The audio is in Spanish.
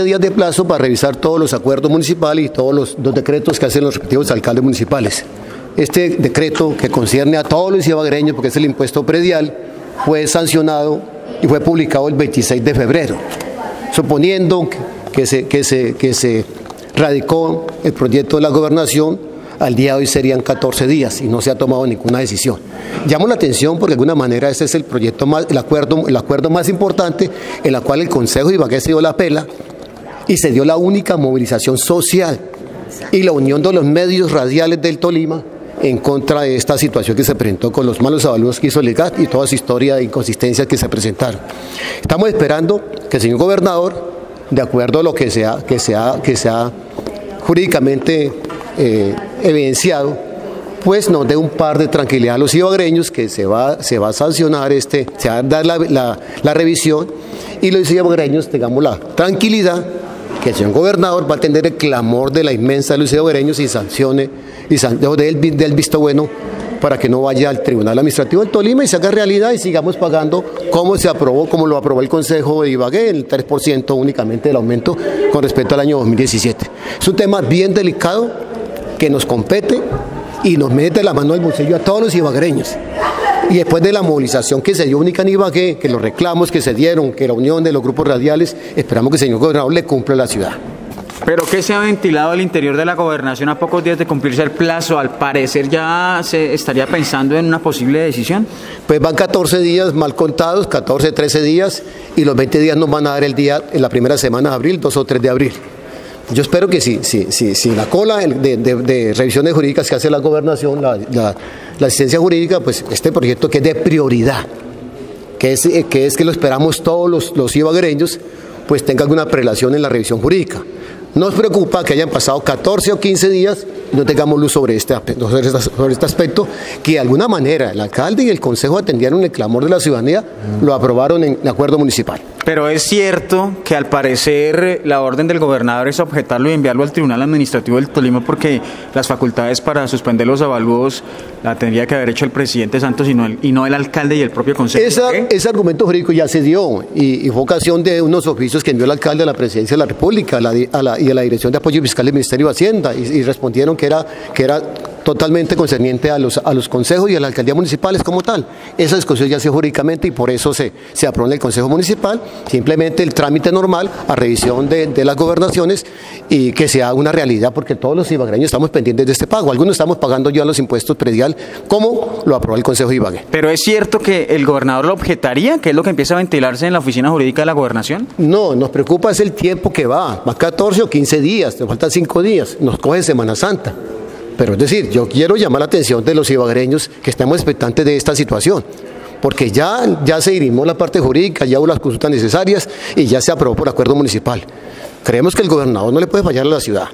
días de plazo para revisar todos los acuerdos municipales y todos los, los decretos que hacen los respectivos alcaldes municipales. Este decreto que concierne a todos los ibaguereños, porque es el impuesto predial, fue sancionado y fue publicado el 26 de febrero, suponiendo que se, que se, que se radicó el proyecto de la gobernación, al día de hoy serían 14 días y no se ha tomado ninguna decisión. Llamo la atención porque de alguna manera este es el proyecto más, el acuerdo, el acuerdo más importante en la cual el Consejo de Ibagué se dio la pela y se dio la única movilización social y la unión de los medios radiales del Tolima en contra de esta situación que se presentó con los malos evaluados que hizo el GAT y toda esa historia de inconsistencias que se presentaron. Estamos esperando que el señor gobernador, de acuerdo a lo que sea, que sea, que sea jurídicamente eh, evidenciado, pues nos dé un par de tranquilidad a los ibaguereños que se va, se va a sancionar, este, se va a dar la, la, revisión y los ibaguereños tengamos la tranquilidad que el señor gobernador va a atender el clamor de la inmensa de los ibaguereños y sancione y san, del, del visto bueno para que no vaya al Tribunal Administrativo del Tolima y se haga realidad y sigamos pagando como se aprobó, como lo aprobó el Consejo de Ibagué, el 3% únicamente del aumento con respecto al año 2017. Es un tema bien delicado que nos compete y nos mete la mano al bolsillo a todos los ibaguereños. Y después de la movilización que se dio única en Ibagué, que los reclamos que se dieron, que la unión de los grupos radiales, esperamos que el señor gobernador le cumpla a la ciudad. Pero ¿qué se ha ventilado al interior de la gobernación a pocos días de cumplirse el plazo? Al parecer ya se estaría pensando en una posible decisión. Pues van 14 días mal contados, 14, 13 días, y los 20 días nos van a dar el día en la primera semana de abril, 2 o 3 de abril. Yo espero que si, si, si, si la cola de, de, de, revisiones jurídicas que hace la gobernación, la, la, la, asistencia jurídica, pues este proyecto que es de prioridad, que es que, es que lo esperamos todos los, los pues tenga alguna prelación en la revisión jurídica. Nos preocupa que hayan pasado 14 o 15 días y no tengamos luz sobre este, sobre este aspecto, que de alguna manera el alcalde y el consejo atendieron el clamor de la ciudadanía, lo aprobaron en el acuerdo municipal. Pero es cierto que al parecer la orden del gobernador es objetarlo y enviarlo al Tribunal Administrativo del Tolima porque las facultades para suspender los avalúos la tendría que haber hecho el presidente Santos y no el, y no el alcalde y el propio consejo. Esa, ese argumento jurídico ya se dio y, y, fue ocasión de unos oficios que envió el alcalde a la presidencia de la República a la, a la, y a la Dirección de Apoyo Fiscal del Ministerio de Hacienda y, y respondieron que era, que era totalmente concerniente a los, a los consejos y a las alcaldías municipales como tal. Esa discusión ya se jurídicamente y por eso se, se aprobó en el Consejo Municipal, simplemente el trámite normal a revisión de, de las gobernaciones y que sea una realidad porque todos los ibaguereños estamos pendientes de este pago. Algunos estamos pagando ya los impuestos predial como lo aprobó el Consejo de Ibagué. Pero es cierto que el gobernador lo objetaría, que es lo que empieza a ventilarse en la oficina jurídica de la gobernación. No, nos preocupa es el tiempo que va, va 14 o 15 días, te faltan 5 días, nos coge Semana Santa. Pero es decir, yo quiero llamar la atención de los ibaguereños que estamos expectantes de esta situación, porque ya, ya se dirimó la parte jurídica, ya hubo las consultas necesarias y ya se aprobó por acuerdo municipal. Creemos que el gobernador no le puede fallar a la ciudad.